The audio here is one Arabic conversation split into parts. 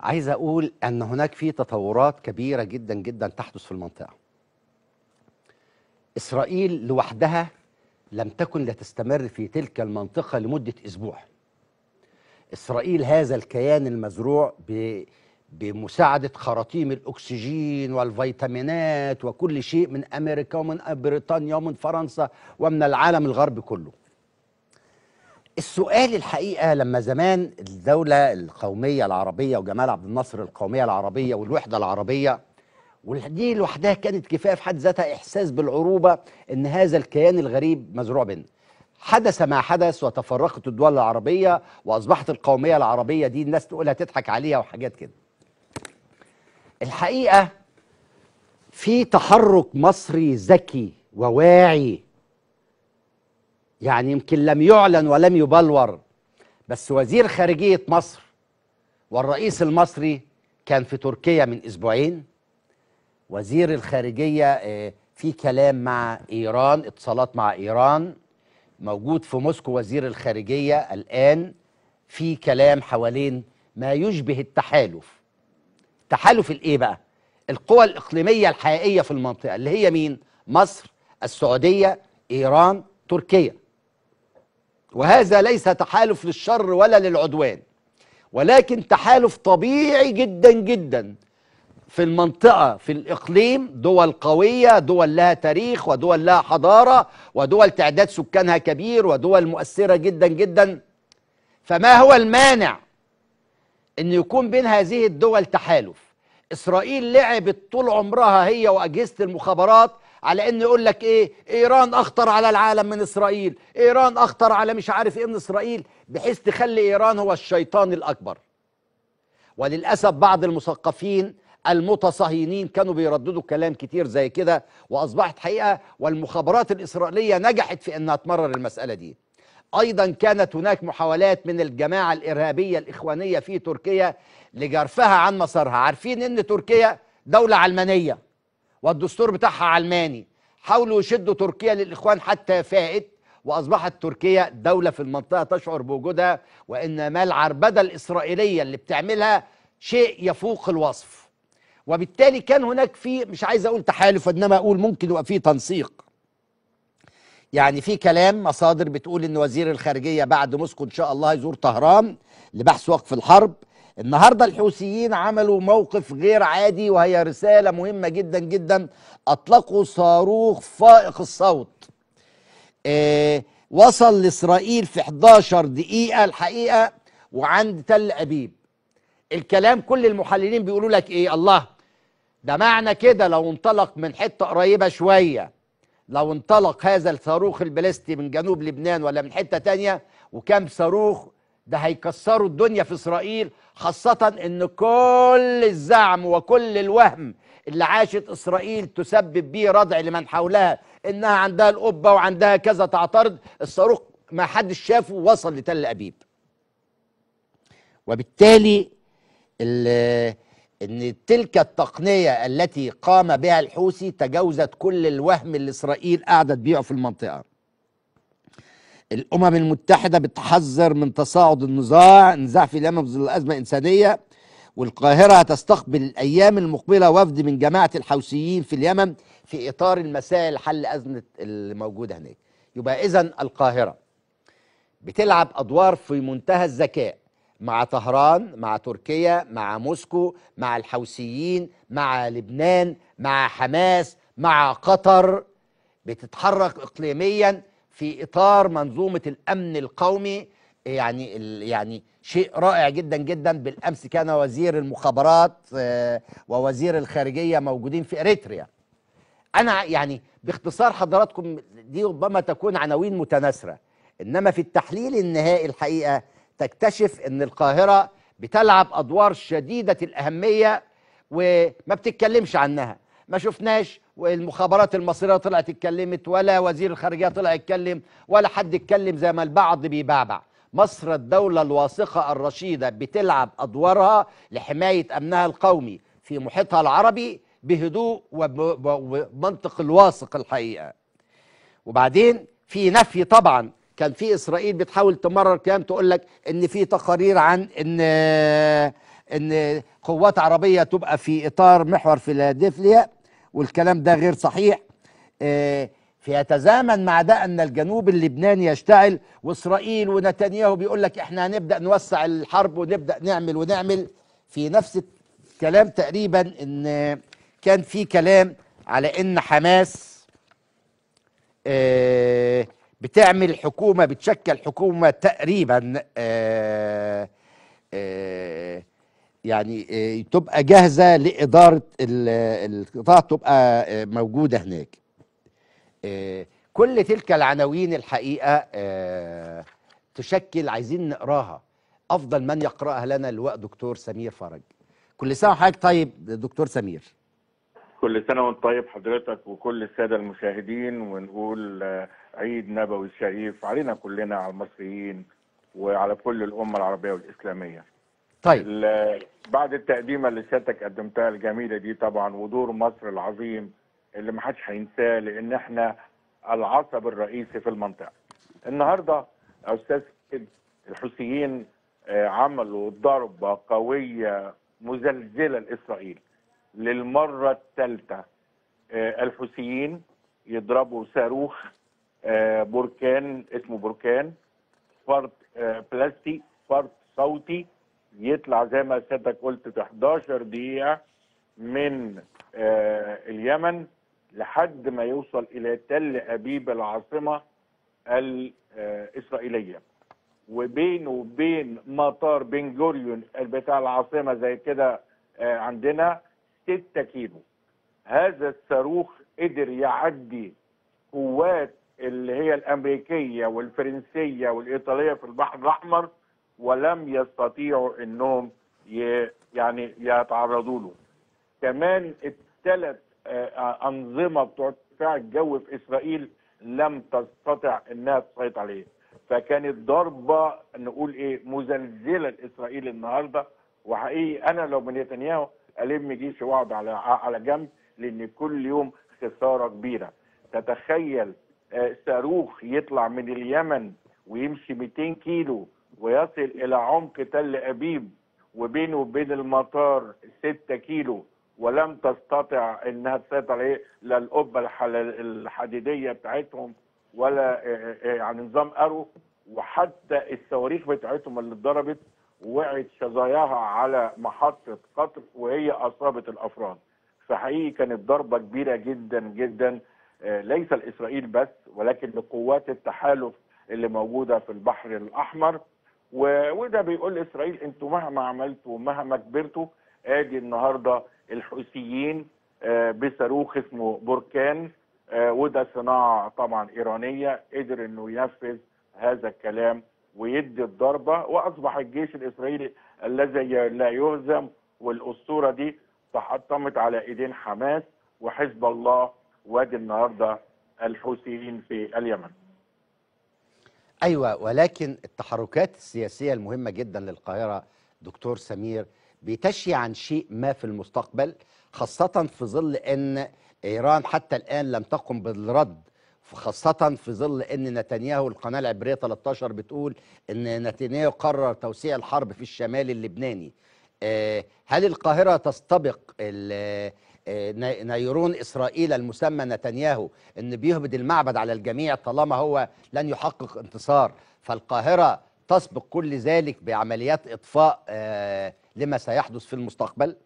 عايز أقول أن هناك في تطورات كبيرة جدا جدا تحدث في المنطقة. إسرائيل لوحدها لم تكن لتستمر في تلك المنطقة لمدة أسبوع. إسرائيل هذا الكيان المزروع ب بمساعدة خراطيم الأكسجين والفيتامينات وكل شيء من أمريكا ومن بريطانيا ومن فرنسا ومن العالم الغربي كله. السؤال الحقيقة لما زمان الدولة القومية العربية وجمال عبد الناصر القومية العربية والوحدة العربية ودي لوحدها كانت كفاية في حد ذاتها إحساس بالعروبة إن هذا الكيان الغريب مزروع بنا حدث ما حدث وتفرقت الدول العربية وأصبحت القومية العربية دي الناس تقولها تضحك عليها وحاجات كده. الحقيقة في تحرك مصري ذكي وواعي يعني يمكن لم يعلن ولم يبلور بس وزير خارجية مصر والرئيس المصري كان في تركيا من أسبوعين. وزير الخارجية آه، في كلام مع إيران اتصالات مع إيران موجود في موسكو وزير الخارجية الآن في كلام حوالين ما يشبه التحالف. تحالف الإيه بقى؟ القوى الإقليمية الحقيقية في المنطقة اللي هي مين؟ مصر السعودية إيران تركيا. وهذا ليس تحالف للشر ولا للعدوان ولكن تحالف طبيعي جدا جدا في المنطقة في الإقليم دول قوية دول لها تاريخ ودول لها حضارة ودول تعداد سكانها كبير ودول مؤثرة جدا جدا. فما هو المانع إن يكون بين هذه الدول تحالف؟ إسرائيل لعبت طول عمرها هي وأجهزة المخابرات على ان يقول لك إيه؟ إيران أخطر على العالم من إسرائيل. إيران أخطر على مش عارف إيه من إسرائيل بحيث تخلي إيران هو الشيطان الأكبر. وللأسف بعض المثقفين المتصهينين كانوا بيرددوا كلام كتير زي كده وأصبحت حقيقة والمخابرات الإسرائيلية نجحت في إنها تمرر المسألة دي. أيضا كانت هناك محاولات من الجماعة الإرهابية الإخوانية في تركيا لجرفها عن مسارها. عارفين إن تركيا دولة علمانية والدستور بتاعها علماني. حاولوا يشدوا تركيا للإخوان حتى فائت وأصبحت تركيا دولة في المنطقة تشعر بوجودها وإن ما العربدة الإسرائيلية اللي بتعملها شيء يفوق الوصف. وبالتالي كان هناك في مش عايز أقول تحالف انما أقول ممكن يبقى في تنسيق. يعني في كلام مصادر بتقول إن وزير الخارجية بعد موسكو إن شاء الله يزور طهران لبحث وقف الحرب. النهارده الحوثيين عملوا موقف غير عادي وهي رسالة مهمة جدا جدا. أطلقوا صاروخ فائق الصوت. آه وصل لإسرائيل في 11 دقيقة الحقيقة وعند تل أبيب. الكلام كل المحللين بيقولوا لك إيه؟ الله ده معنى كده لو انطلق من حتة قريبة شوية. لو انطلق هذا الصاروخ البلاستي من جنوب لبنان ولا من حتة تانية وكان صاروخ ده هيكسروا الدنيا في إسرائيل خاصة إن كل الزعم وكل الوهم اللي عاشت إسرائيل تسبب به ردع لمن حولها إنها عندها القبة وعندها كذا تعترض الصاروخ ما حدش شافه وصل لتل أبيب. وبالتالي ال- إن تلك التقنية التي قام بها الحوثي تجاوزت كل الوهم اللي إسرائيل قاعدة تبيعه في المنطقة. الأمم المتحدة بتحذر من تصاعد النزاع نزاع في اليمن ظل أزمة إنسانية والقاهرة هتستقبل الأيام المقبلة وفد من جماعة الحوثيين في اليمن في إطار المسائل لحل أزمة الموجودة هناك. يبقى اذا القاهرة بتلعب أدوار في منتهى الذكاء. مع طهران مع تركيا مع موسكو مع الحوثيين مع لبنان مع حماس مع قطر. بتتحرك اقليميا في إطار منظومة الأمن القومي. يعني يعني شيء رائع جدا جدا. بالأمس كان وزير المخابرات آه، ووزير الخارجية موجودين في إريتريا. أنا يعني باختصار حضراتكم دي ربما تكون عناوين متناثرة. إنما في التحليل النهائي الحقيقة تكتشف إن القاهرة بتلعب أدوار شديدة الأهمية وما بتتكلمش عنها. ما شفناش والمخابرات المصرية طلعت اتكلمت ولا وزير الخارجية طلع يتكلم ولا حد اتكلم زي ما البعض بيبعبع. مصر الدولة الواثقة الرشيدة بتلعب أدوارها لحماية أمنها القومي في محيطها العربي بهدوء وب- وبمنطق الواثق الحقيقة. وبعدين في نفي طبعا كان في إسرائيل بتحاول تمرر كلام تقول لك إن في تقارير عن إن إن قوات عربية تبقى في إطار محور فيلادلفيا والكلام ده غير صحيح. آه، فيتزامن مع ده أن الجنوب اللبناني يشتعل وإسرائيل ونتنياهو بيقول لك إحنا هنبدأ نوسع الحرب ونبدأ نعمل ونعمل. في نفس الكلام تقريبا إن كان في كلام على إن حماس آه، بتعمل حكومة بتشكل حكومة تقريبا آه، آه، يعني آه، تبقى جاهزة لإدارة ال- القطاع تبقى موجودة هناك. كل تلك العناوين الحقيقة تشكل عايزين نقراها. أفضل من يقرأها لنا اللواء دكتور سمير فرج. كل سنه وحضرتك طيب دكتور سمير. كل سنة وانت طيب حضرتك وكل السادة المشاهدين ونقول آه، عيد نبوي شريف علينا كلنا على المصريين وعلى كل الأمة العربية والإسلامية. طيب. ال- بعد التقديمة اللي سيادتك قدمتها الجميلة دي طبعا ودور مصر العظيم اللي ما حدش هينساه لأن إحنا العصب الرئيسي في المنطقة. النهاردة أستاذ الحوثيين آه، عملوا ضربة قوية مزلزلة لإسرائيل. للمرة الثالثة. آه، الحوثيين يضربوا صاروخ آه، بركان اسمه بركان. فرد آه، بلاستي فرد صوتي يطلع زي ما سيادتك قلت في 11 دقيقة من اليمن لحد ما يوصل إلى تل أبيب العاصمة الإسرائيلية. وبينه وبين مطار بن جوريون بتاع العاصمة زي كده عندنا 6 كيلو هذا الصاروخ قدر يعدي قوات اللي هي الأمريكية والفرنسية والإيطالية في البحر الأحمر ولم يستطيعوا إنهم يعني يتعرضوا له. كمان الثلاث آه، أنظمة بتوع دفاع الجو في إسرائيل لم تستطع إنها تسيطر عليه. فكانت ضربه نقول إيه مزلزلة لإسرائيل النهارده وحقيقي أنا لو من نتنياهو ألم جيشي واقعد على على جنب لأن كل يوم خسارة كبيرة. تتخيل آه، صاروخ يطلع من اليمن ويمشي 200 كيلو ويصل إلى عمق تل أبيب وبينه وبين المطار 6 كيلو ولم تستطع إنها تسيطر عليه لا القبة الحديدية بتاعتهم ولا آه، آه، يعني نظام أرو وحتى الصواريخ بتاعتهم اللي اتضربت وقعت شظاياها على محطة قطر وهي أصابت الأفراد. فحقيقي كانت ضربة كبيرة جدا جدا آه، ليس لإسرائيل بس ولكن لقوات التحالف اللي موجودة في البحر الأحمر. و- وده بيقول لإسرائيل أنتوا مهما عملتوا مهما كبرتوا ادي النهارده الحوثيين آه، بصاروخ اسمه بركان آه، وده صناعة طبعا إيرانية قدر إنه ينفذ هذا الكلام ويدي الضربة وأصبح الجيش الإسرائيلي الذي لا يهزم والأسطورة دي تحطمت على إيدين حماس وحزب الله وادي النهارده الحوثيين في اليمن. أيوه ولكن التحركات السياسية المهمة جدا للقاهرة دكتور سمير بتشي عن شيء ما في المستقبل خاصة في ظل إن إيران حتى الآن لم تقم بالرد خاصة في ظل إن نتنياهو القناة العبرية 13 بتقول إن نتنياهو قرر توسيع الحرب في الشمال اللبناني. آه، هل القاهرة تستبق آه، نيرون إسرائيل المسمى نتنياهو إن بيهبد المعبد على الجميع طالما هو لن يحقق انتصار؟ فالقاهرة تسبق كل ذلك بعمليات إطفاء آه، لما سيحدث في المستقبل؟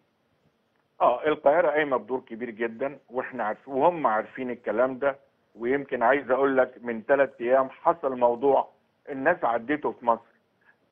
آه القاهرة قايمة بدور كبير جدا وإحنا عارفين وهم عارفين الكلام ده. ويمكن عايز أقول لك من ثلاث أيام حصل موضوع الناس عدته في مصر.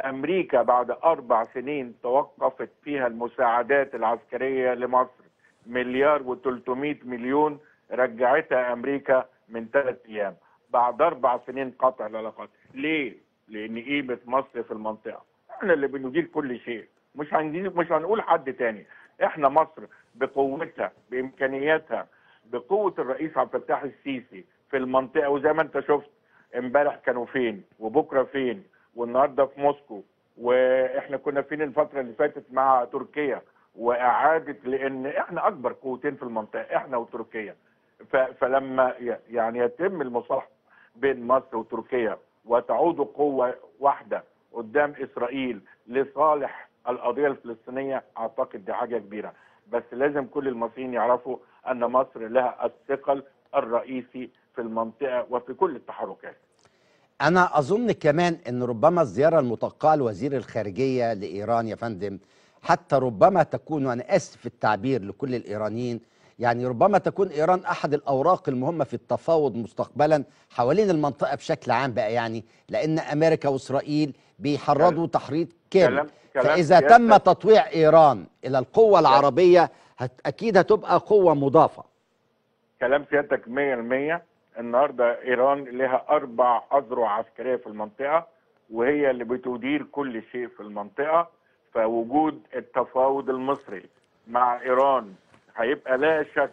أمريكا بعد أربع سنين توقفت فيها المساعدات العسكرية لمصر. مليار و300 مليون رجعتها أمريكا من ثلاث أيام. بعد أربع سنين قطع العلاقات. ليه؟ لأن قيمة مصر في المنطقة. إحنا اللي بندير كل شيء. مش هندير مش هنقول حد تاني. إحنا مصر بقوتها بإمكانياتها بقوة الرئيس عبد الفتاح السيسي في المنطقة وزي ما انت شفت امبارح كانوا فين وبكرة فين والنهاردة في موسكو وإحنا كنا فين الفترة اللي فاتت مع تركيا وإعادة لأن إحنا أكبر قوتين في المنطقة إحنا وتركيا. فلما يعني يتم المصالحة بين مصر وتركيا وتعود قوة واحدة قدام إسرائيل لصالح القضية الفلسطينية أعتقد دي حاجة كبيرة. بس لازم كل المصريين يعرفوا أن مصر لها الثقل الرئيسي في المنطقة وفي كل التحركات. أنا أظن كمان إن ربما الزيارة المتوقعه لوزير الخارجية لإيران يا فندم حتى ربما تكون وأنا آسف في التعبير لكل الإيرانيين يعني ربما تكون إيران أحد الأوراق المهمة في التفاوض مستقبلا حوالين المنطقة بشكل عام بقى يعني لأن أمريكا وإسرائيل بيحرضوا تحريض كامل. فإذا. تم تطويع إيران إلى القوة العربية هت أكيد هتبقى قوة مضافة. كلام سيادتك 100% النهارده إيران لها أربع أذرع عسكرية في المنطقة وهي اللي بتدير كل شيء في المنطقة فوجود التفاوض المصري مع إيران هيبقى لا شك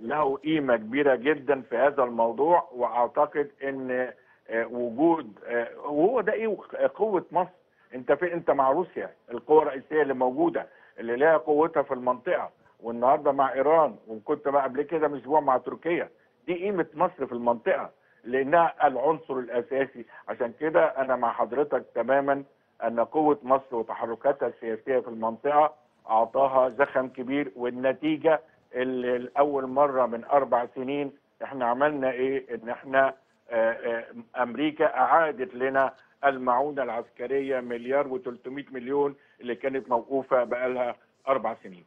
له قيمة كبيرة جدا في هذا الموضوع وأعتقد إن آه، وجود آه، وهو ده إيه قوة مصر. أنت في أنت مع روسيا القوة الرئيسية اللي موجودة اللي لها قوتها في المنطقة. والنهارده مع إيران وكنت بقى قبل كده من أسبوع مع تركيا. دي قيمة مصر في المنطقة لأنها العنصر الأساسي. عشان كده أنا مع حضرتك تماما أن قوة مصر وتحركاتها السياسية في المنطقة أعطاها زخم كبير والنتيجة اللي الأول مرة من أربع سنين إحنا عملنا إيه؟ إن إحنا آه، آه، أمريكا أعادت لنا المعونة العسكرية مليار و300 مليون اللي كانت موقوفة بقالها أربع سنين.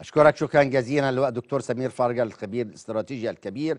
أشكرك شكرا جزيلا اللواء دكتور سمير فرجل الخبير الاستراتيجي الكبير